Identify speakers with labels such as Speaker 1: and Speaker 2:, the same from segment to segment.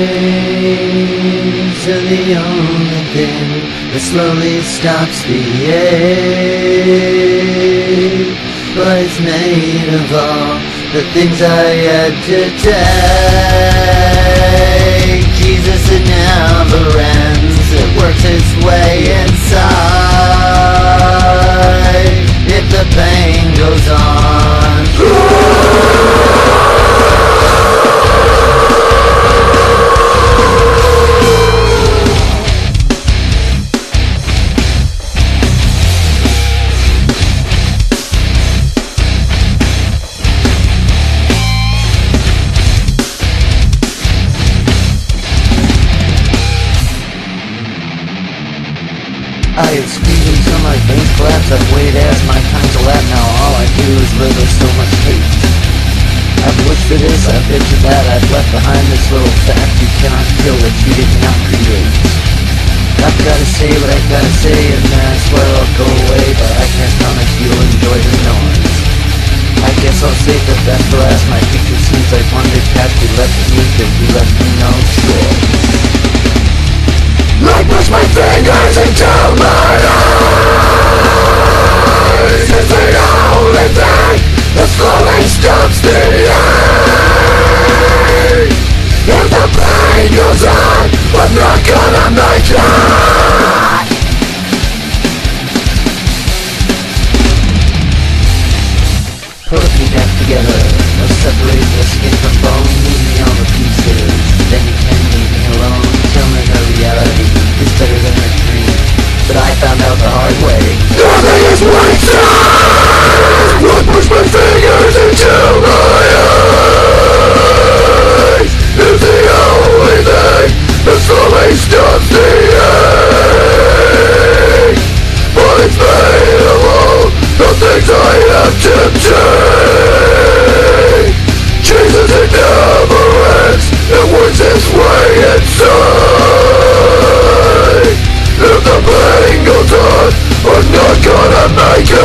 Speaker 1: days are the only thing that slowly stops the ache. But it's made of all the things I had to take. Jesus, it never ends. It works its way inside. Live with so much hate. I've wished for this, I've been for that. I've left behind this little fact. You cannot kill what you did not create. I've gotta say what I gotta say, and that's where I'll go away. But I can't promise you'll enjoy the noise. I guess I'll save the best for last. My future seems like one big path we left me, cause we left me no choice. I push my fingers into my Me back together, gonna make it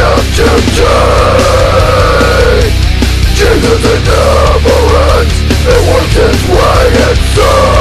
Speaker 1: have to Jesus in abhorrence It works its way inside.